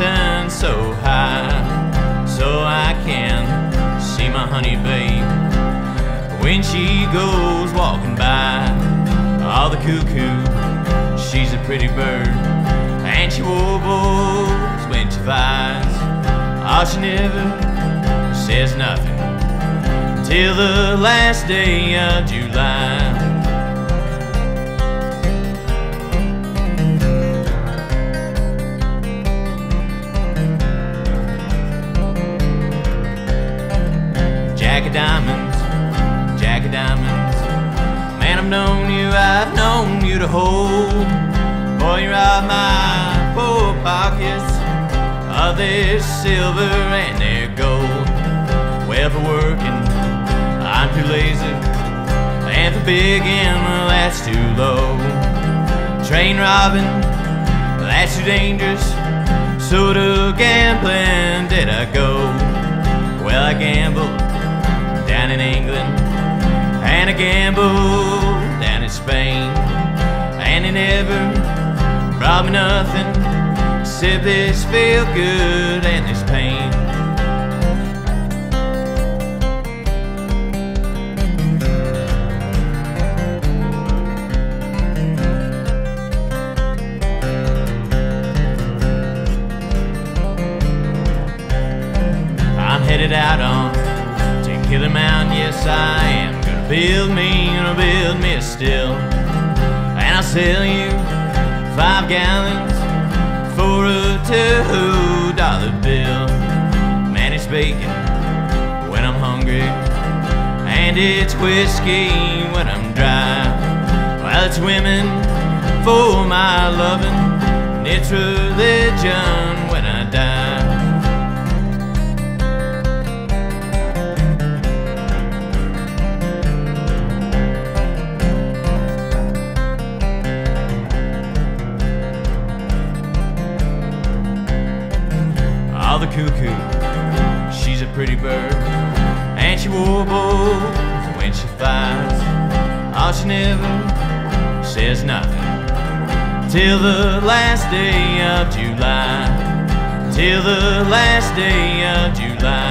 mountain so high so I can see my honey babe when she goes walking by. All the cuckoo, she's a pretty bird, and she warbles when she flies. Oh, she never says nothing till the last day of July. Known you, I've known you to hold. Boy, you're out my poor pockets. Of their silver and their gold. Well, for working, I'm too lazy. And for bigging, well, that's too low. Train robbing, that's too dangerous. So to gambling did I go. Well, I gambled down in England, and I gambled Spain, and it never brought me nothing except this feel good and this pain. I'm headed out on to Killer Mountain, yes I am. Gonna build me, gonna build me still. And I'll sell you five gallons for a two dollar bill. Man, it's bacon when I'm hungry, and it's whiskey when I'm dry. Well, it's women for my loving, and it's religion when I die. The cuckoo, she's a pretty bird, and she warbles when she flies. Oh, she never says nothing till the last day of July. Till the last day of July.